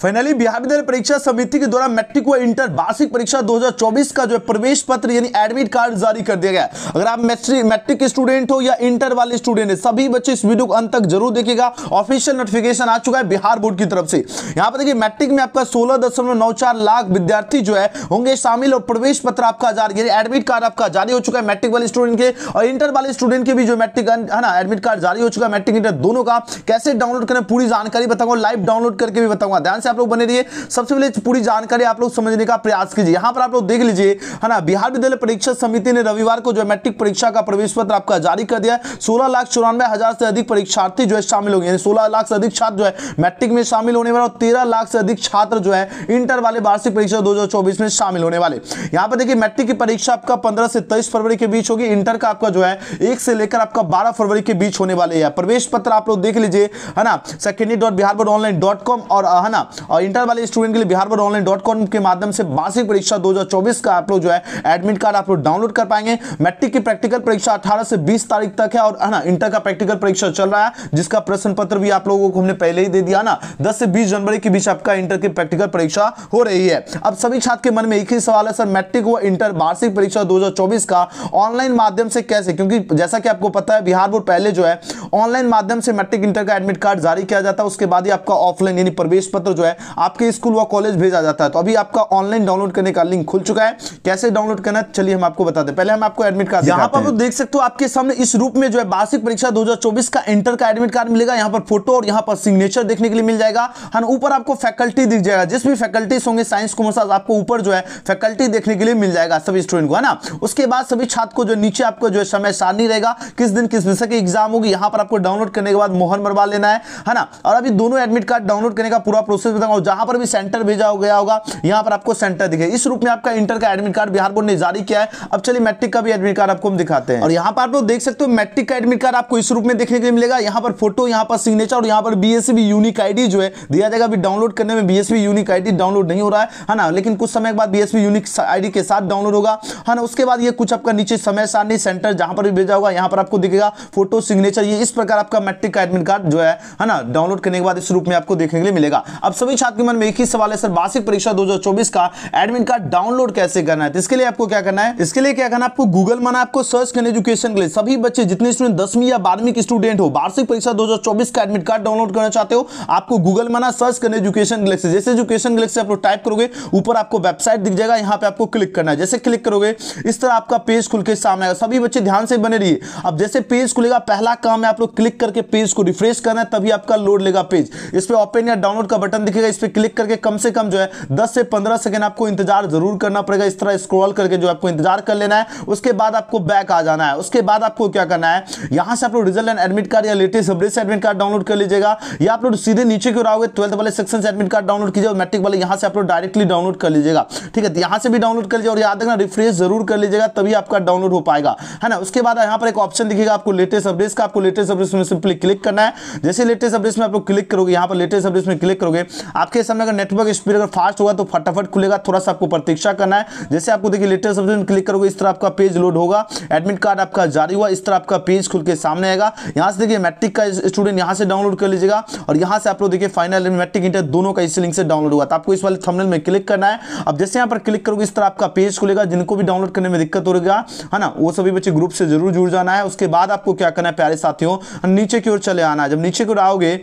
Finally Bihar विद्यालय परीक्षा समिति के द्वारा मैट्रिक व इंटर वार्षिक परीक्षा 2024 का जो है प्रवेश पत्र यानी एडमिट कार्ड जारी कर दिया गया अगर आप मैट्रिक मैट्रिक स्टूडेंट हो या इंटर वाले स्टूडेंट है, सभी बच्चे इस वीडियो को अंत तक ज़रूर देखिएगा। ऑफिशियल नोटिफिकेशन आ चुका है बिहार बोर्ड की तरफ़ से। यहाँ पर देखिए, मैट्रिक में आपका सोलह लाख विद्यार्थी जो है होंगे शामिल और प्रवेश पत्र आपका जारी एडमिट कार्ड आपका जारी हो चुका है मैट्रिक वाले स्टूडेंट के। और इंटर वाले स्टूडेंट के भी जो मैट्रिक है ना एडमिट कार्ड जारी हो चुका है मैट्रिक इंटर दोनों का। कैसे डाउनलोड करें पूरी जानकारी बताऊँगा लाइव डाउनलोड करके भी बताऊँगा। ध्यान से आप लोग बने रहिए। सबसे पहले पूरी जानकारी आप लोग समझने का प्रयास कीजिए। यहाँ पर आप लोग देख लीजिए, है ना, बिहार विद्यालय परीक्षा समिति ने रविवार को जो मैट्रिक परीक्षा का प्रवेश पत्र आपका जारी कर दिया सोलह लाख चौरानवे हज़ार से अधिक परीक्षार्थी जो है शामिल होंगे। यानी सोलह लाख से अधिक छात्र जो है मैट्रिक में शामिल होने वाले और तेरह लाख से अधिक छात्र जो है इंटर वाले वार्षिक परीक्षा दो में शामिल होने वाले। यहाँ पर देखिए, मैट्रिक की परीक्षा आपका पंद्रह से तेईस फरवरी के बीच होगी। इंटर का आपका जो है एक से लेकर आपका बारह फरवरी के बीच होने वाले है। प्रवेश पत्र आप लोग देख लीजिए, है ना secondary dot Bihar board online dot com और, है ना और इंटर वाले स्टूडेंट के लिए Bihar board online dot com के माध्यम से वार्षिक परीक्षा 2024 का आप लोग जो है एडमिट कार्ड आप लोग डाउनलोड कर पाएँगे। मैट्रिक की प्रैक्टिकल परीक्षा 18 से 20 तारीख तक है और, है ना इंटर का प्रैक्टिकल परीक्षा चल रहा है, जिसका प्रश्न पत्र भी आप लोगों को हमने पहले ही दे दिया ना। दस से बीस जनवरी के बीच आपका इंटर की प्रैक्टिकल परीक्षा हो रही है। अब सभी छात्र के मन में एक ही सवाल है, सर मैट्रिक व इंटर वार्षिक परीक्षा दो हज़ार चौबीस का ऑनलाइन माध्यम से कैसे? क्योंकि जैसा कि आपको पता है, बिहार बोर्ड पहले जो है ऑनलाइन माध्यम से मैट्रिक इंटर का एडमिट कार्ड जारी किया जाता है, उसके बाद ही आपका ऑफलाइन यानी प्रवेश पत्र जो है आपके स्कूल व कॉलेज भेजा जाता है। तो अभी आपका ऑनलाइन डाउनलोड करने का लिंक खुल चुका है। कैसे डाउनलोड करना चलिए हम आपको बताते हैं पहले हम आपको एडमिट कार्ड यहाँ पर देख सकते हो आपके सामने इस रूप में जो है वार्षिक परीक्षा 2024 का इंटर का एडमिट कार्ड मिलेगा। यहाँ पर फ़ोटो और यहाँ पर सिग्नेचर देखने के लिए मिल जाएगा। हाँ ऊपर आपको फैकल्टी दिख जाएगा। जिस भी फैकल्टीज होंगे साइंस कॉमर्स आपको ऊपर जो है फैकल्टी देखने के लिए मिल जाएगा सभी स्टूडेंट को है ना? उसके बाद सभी छात्र को जो नीचे आपको जो है समय सारणी रहेगा। किस दिन किस विषय की एग्ज़ाम होगी यहाँ पर आपको डाउनलोड करने के बाद मोहन मरवा लेना है है ना? और अभी दोनों एडमिट कार्ड डाउनलोड करने का पूरा प्रोसेस बताऊँगा जहाँ पर भी सेंटर भेजा गया होगा, यहाँ पर आपको सेंटर दिखे इस रूप में आपका इंटर का एडमिट कार्ड बिहार बोर्ड ने जारी किया है। अब चलिए मैट्रिक का भी एडमिट कार्ड आपको हम दिखाते हैं। और यहाँ पर आप लोग देख सकते हो मैट्रिक का एडमिट कार्ड आपको इस रूप में देखने के लिए मिलेगा। यहाँ पर फ़ोटो यहाँ पर सिग्नेचर और यहाँ पर बीएसबी यूनिक आईडी जो है, दिया जाएगा। अभी डाउनलोड करने में बीएसबी यूनिक आईडी डाउनलोड नहीं हो रहा है ना? लेकिन कुछ समय के बाद बीएसबी यूनिक आईडी के साथ डाउनलोड होगा, है ना? उसके बाद ये कुछ आपका नीचे समय सारणी सेंटर जहाँ पर भी भेजा होगा, यहाँ पर आपको दिखेगा। फ़ोटो सिग्नेचर ये इस प्रकार आपका मैट्रिक का एडमिट कार्ड जो है है ना? डाउनलोड करने के बाद इस रूप में आपको देखने के लिए मिलेगा। अब सभी छात्र के मन में एक ही सवाल है, सर, वार्षिक परीक्षा 2024 का एडमिट कार्ड डाउनलोड कैसे करना है? तो इसके लिए आपको क्या करना है? इसके लिए क्या करना है? आपको गूगल माना आपको सर्च करना एजुकेशन के लिए। सभी बच्चे, जितने स्टूडेंट दसवीं या बारहवीं के स्टूडेंट हो, वार्षिक परीक्षा 2024 का एडमिट कार्ड डाउनलोड करना चाहते हो, आपको गूगल माना सर्च करना एजुकेशन गैलेक्सी जैसे एजुकेशन गैलेक्सी आप लोग टाइप करोगे, ऊपर आपको वेबसाइट दिख जाएगा, यहाँ पे आपको क्लिक करना है। जैसे क्लिक करोगे, इस तरह आपका पेज खुल के सामने आएगा। सभी बच्चे ध्यान से बने रहिए। अब जैसे पेज खुलेगा, पहला काम है आप लोग क्लिक करके पेज को रिफ्रेश करना है, तभी आपका लोड लेगा पेज इस पर ओपन या डाउनलोड का बटन दिखेगा इस पर क्लिक करके कम से कम जो है दस से पंद्रह सेकंड आपको इंतज़ार ज़रूर करना पड़ेगा। इस तरह स्क्रॉल करके जो आपको इंतज़ार कर लेना है, उसके बाद आपको बैक आ जाना है। उसके बाद आपको क्या करना है, यहाँ से आप लोग रिज़ल्ट एंड एडमिट कार्ड या latest update admit card download कर लीजिएगा, या आप लोग सीधे नीचे की ओर आओगे ट्वेल्थ वाले सेक्शन से एडमिट कार्ड डाउनलोड कीजिए और मैट्रिक वाले यहाँ से आप लोग डायरेक्टली डाउनलोड कर लीजिएगा। ठीक है यहाँ से भी डाउनलोड कर लीजिए और याद रखना रिफ्रेश ज़रूर कर लीजिएगा, तभी आपका डाउनलोड हो पाएगा। है ना? उसके बाद यहाँ पर एक ऑप्शन दिखेगा आपको लेटेस्ट अपडेट्स का। आपको लेटेस्ट अपडेट्स में सिंपली क्लिक करना है। जैसे लेटेस्ट अपडेट्स में आप लोग क्लिक करोगे, यहाँ पर लेटेस्ट अपडेट्स में क्लिक करोगे आपके सामने अगर नेटवर्क स्पीड अगर फास्ट होगा तो फटाफट खुलेगा, थोड़ा सा आपको प्रतीक्षा करना है। जैसे आपको देखिए लेटेस्ट में क्लिक करोगे, इस तरह आपका पेज लोड होगा। एडमिट कार्ड आपका जारी हुआ, इस तरह आपका पेज खुल के सामने आएगा। यहाँ से देखिए मैट्रिक का स्टूडेंट यहाँ से डाउनलोड कर लीजिएगा और यहाँ से आप लोग देखिए फाइनल मैट्रिक इंटर दोनों का इस लिंक से डाउनलोड हुआ तो आपको इस वाले थंबनेल में क्लिक करना है। अब जैसे यहाँ पर क्लिक करोगे, इस तरह आपका पेज खुलेगा। जिनको भी डाउनलोड करने में दिक्कत हो रहेगा है ना, वो सभी बच्चे ग्रुप से ज़रूर जुड़ जाना है। उसके बाद आपको क्या करना है, प्यारे साथियों, नीचे की ओर चले आना है। जब नीचे की ओर आओगे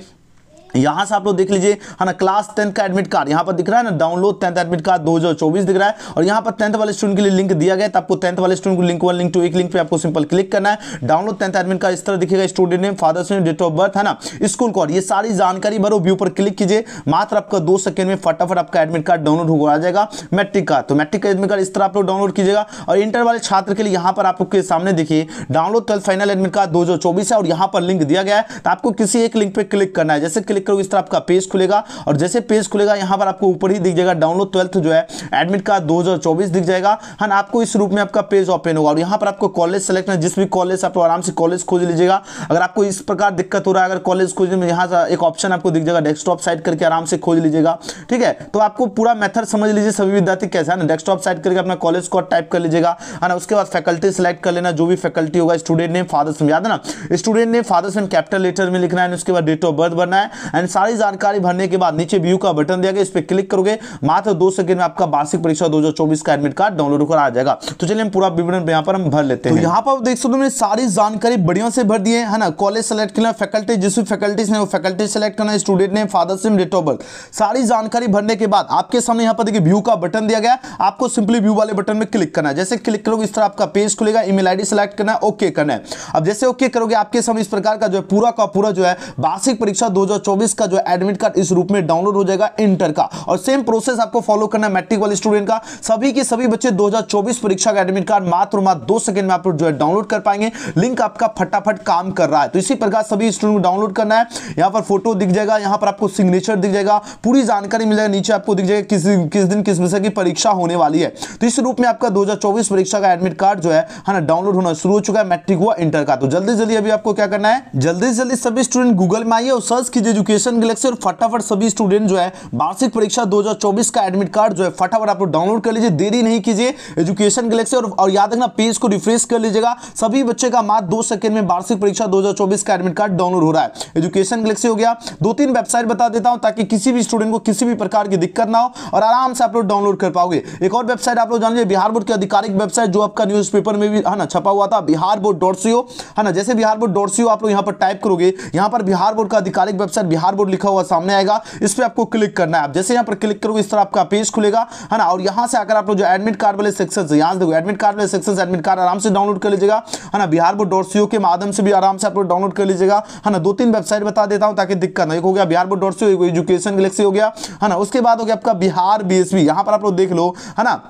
यहाँ से आप लोग देख लीजिए, है ना क्लास टेंथ का एडमिट कार्ड यहाँ पर दिख रहा है ना डाउनलोड टेंथ एडमिट कार्ड 2024 दिख रहा है, और यहाँ पर टेंथ वाले स्टूडेंट के लिए लिंक दिया गया तो आपको टेंथ वाले स्टूडेंट को लिंक वन लिंक टू एक लिंक पे आपको सिंपल क्लिक करना है। डाउनलोड टेंथ एडमिट कार्ड इस तरह दिखेगा student name father's name date of birth है ना स्कूल कोड ये सारी जानकारी भरो व्यू पर क्लिक कीजिए, मात्र आपका दो सेकंड में फटाफट आपका एडमिट कार्ड डाउनलोड हो आ जाएगा मैट्रिक का तो मैट्रिक का एडमिट कार्ड इस तरह आप लोग डाउनलोड कीजिएगा, और इंटर वाले छात्र के लिए यहाँ पर आपके सामने देखिए download twelfth final admit card दो हज़ार चौबीस है, और यहाँ पर लिंक दिया गया है तो आपको किसी एक लिंक पर क्लिक करना है, जैसे क्लिक करोगे, इस तरह आपका पेज खुलेगा। और जैसे पेज खुलेगा, यहाँ पर आपको ऊपर ही दिख जाएगा डाउनलोड ट्वेल्थ जो है एडमिट कार्ड 2024 दिख जाएगा। हाँ आपको इस रूप में आपका पेज ओपन होगा। और यहाँ पर आपको कॉलेज सेलेक्ट जिस भी कॉलेज आप आराम से कॉलेज खोज लीजिएगा। अगर आपको इस प्रकार दिक्कत हो रहा है, अगर कॉलेज खोजने में यहाँ एक ऑप्शन आपको दिख जाएगा डेस्कटॉप साइट करके आराम से खोज लीजिएगा। ठीक है? तो आपको पूरा मेथड समझ लीजिए, सभी विद्यार्थी कैसा है ना। डेस्कटॉप साइट करके अपना कॉलेज कोड टाइप कर लीजिएगा। है ना, उसके बाद फैकल्टी सेलेक्ट कर लेना, जो भी फैकल्टी होगा स्टूडेंट नेम फादर्स नेम याद है ना? Student name father's name capital letter में लिखना है, उसके बाद डेट ऑफ़ बर्थ भरना है। एंड सारी जानकारी भरने के बाद नीचे व्यू का बटन दिया गया इस पर क्लिक करोगे। मात्र दो सेकंड में आपका वार्षिक परीक्षा 2024 का एडमिट कार्ड डाउनलोड होकर आ जाएगा। तो चलिए हम पूरा विवरण यहाँ पर हम भर लेते हैं। तो यहाँ पर देख सकते सारी जानकारी बढ़िया से भर दिए है ना? कॉलेज सेलेक्ट करना फैकल्टी जिस भी फैकल्टीज ने वो फैकल्टी सेलेक्ट करना स्टूडेंट ने फादर सिम डेट ऑफ़ बर्थ सारी जानकारी भरने के बाद आपके सामने यहाँ पर देखिए व्यू का बटन दिया गया। आपको सिंपली व्यू वाले बटन में क्लिक करना है। जैसे क्लिक करोगे इस तरह आपका पेज खुलेगा ईमेल आईडी सेलेक्ट करना है ओके करना है। अब जैसे ओके करोगे आपके सामने इस प्रकार का जो है पूरा का पूरा जो है वार्षिक परीक्षा 2024 का जो एडमिट कार्ड इस रूप में डाउनलोड हो जाएगा इंटर का। और सेम प्रोसेस आपको फॉलो करना मैट्रिक वाले स्टूडेंट का। सभी के सभी बच्चे 2024 परीक्षा का एडमिट कार्ड मात्र मात्र दो सेकंड में आप जो है डाउनलोड कर पाएँगे। लिंक आपका फटाफट काम कर रहा है। तो इसी प्रकार सभी स्टूडेंट डाउनलोड करना है। यहाँ पर फ़ोटो दिख जाएगा, यहाँ पर आपको सिग्नेचर दिख जाएगा। पूरी जानकारी मिल जाएगा, नीचे आपको दिख जाएगा किस किस दिन, किस विषय की परीक्षा होने वाली है। तो इस रूप में आपका दो परीक्षा का एडमिट कार्ड जो है ना डाउनलोड होना शुरू हो चुका है मैट्रिक हुआ इंटर का। तो जल्दी जल्दी अभी आपको क्या करना है? जल्दी जल्दी सभी स्टूडेंट गूगल में आइए और सर्च कीजिए एजुकेशन गैलेक्सी और फटाफट सभी स्टूडेंट जो है वार्षिक परीक्षा 2024 का एडमिट कार्ड जो है फटाफट आप लोग डाउनलोड कर लीजिए। देरी नहीं कीजिए एजुकेशन गैलेक्सी और, और याद रखना पेज को रिफ्रेश कर लीजिएगा। सभी बच्चे का मात्र दो सेकंड में वार्षिक परीक्षा 2024 का एडमिट कार्ड डाउनलोड हो रहा है। एजुकेशन गैलेक्सी हो गया। दो तीन वेबसाइट बता देता हूँ ताकि किसी भी स्टूडेंट को किसी भी प्रकार की दिक्कत ना हो और आराम से आप लोग डाउनलोड कर पाओगे। एक और वेबसाइट आप लोग जान लीजिए बिहार बोर्ड की आधिकारिक वेबसाइट जो आपका न्यूज़ में भी है ना छपा हुआ था बिहार बोर्ड डॉट सी है ना जैसे बिहार बोर्ड डॉट सी आप लोग यहाँ पर टाइप करोगे यहाँ पर बिहार बोर्ड का आधिकारिक वेबसाइट बिहार बोर्ड लिखा हुआ सामने आएगा। इस पर आपको क्लिक करना है। जैसे यहाँ पर क्लिक करोगे इस तरह आपका पेज खुलेगा। है ना? और यहाँ से आकर आप लोग जो एडमिट कार्ड वाले सेक्शन यहाँ देखो एडमिट कार्ड वाले सेक्शन एडमिट कार्ड आराम से डाउनलोड कर लीजिएगा। है ना? बिहार बोर्ड डॉट सी के माध्यम से भी आराम से आप लोग डाउनलोड कर लीजिएगा। है ना? दो तीन वेबसाइट बता देता हूँ ताकि दिक्कत नहीं हो। गया Bihar board dot C education galaxy हो गया। है ना? उसके बाद हो गया आपका बिहार बीएसपी यहाँ पर आप लोग देख लो। है ना?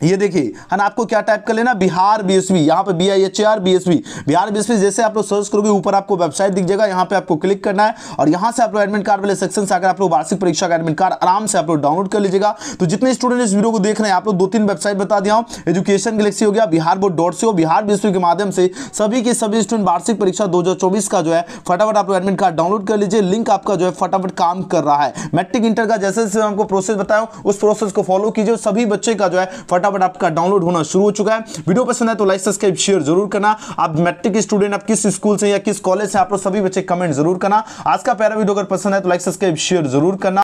ये देखिए, है ना, आपको क्या टाइप कर लेना? बिहार बीएसपी यहाँ पे B I H R BSP Bihar BSP जैसे आप लोग सर्च करोगे, ऊपर आपको वेबसाइट दिख जाएगा, यहाँ पे आपको क्लिक करना है। और यहाँ से आप लोग एडमिट कार्ड वाले सेक्शन से अगर आप लोग वार्षिक परीक्षा का एडमिट कार्ड आराम से आप लोग डाउनलोड कर लीजिएगा। तो जितने स्टूडेंट इस वीडियो को देख रहे हैं, आप लोग दो तीन वेबसाइट बता दिया हूँ। एजुकेशन गैलेक्सी हो गया, बिहार बोर्ड डॉट से हो बिहार बीएसपी के माध्यम से सभी के सभी स्टूडेंट वार्षिक परीक्षा दो हज़ार चौबीस का जो है, फटाफट आप लोग एडमिट कार्ड डाउनलोड कर लीजिए। लिंक आपका जो है, फटाफट काम कर रहा है। मैट्रिक इंटर का जैसे जैसे आपको प्रोसेस बताया उस प्रोसेस को फॉलो कीजिए सभी बच्चे का जो है फटाफट आपका डाउनलोड होना शुरू हो चुका है। वीडियो पसंद है तो लाइक सब्सक्राइब शेयर ज़रूर करना। आप मैट्रिक स्टूडेंट आप किस स्कूल से या किस कॉलेज से आप लोग सभी बच्चे कमेंट ज़रूर करना। आज का प्यारा वीडियो अगर पसंद है तो लाइक सब्सक्राइब शेयर ज़रूर करना।